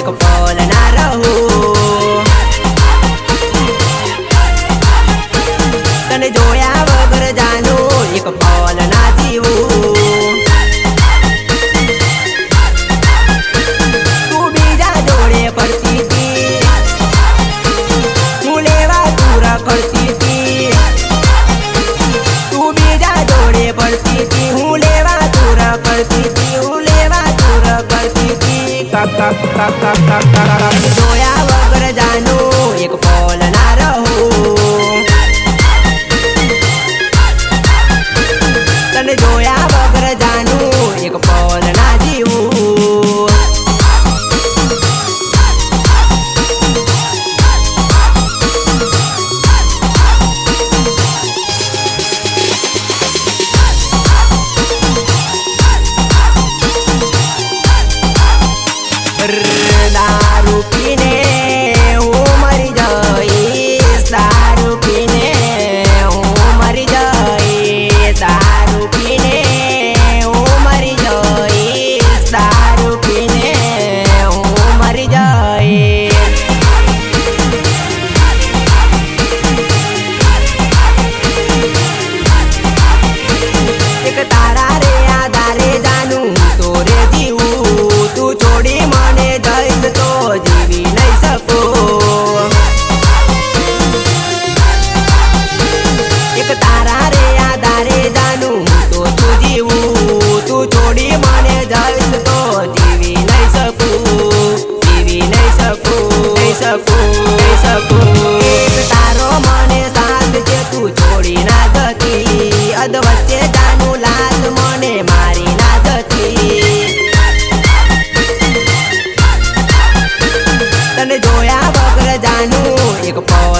એક પલ ના રહું તને જોઈ ta ta ta ta ta ta Renarupi a ball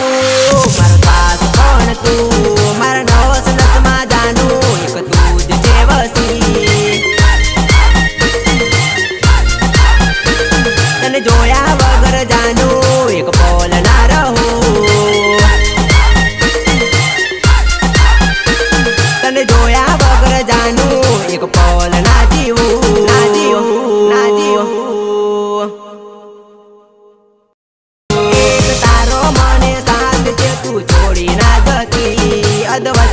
А давай.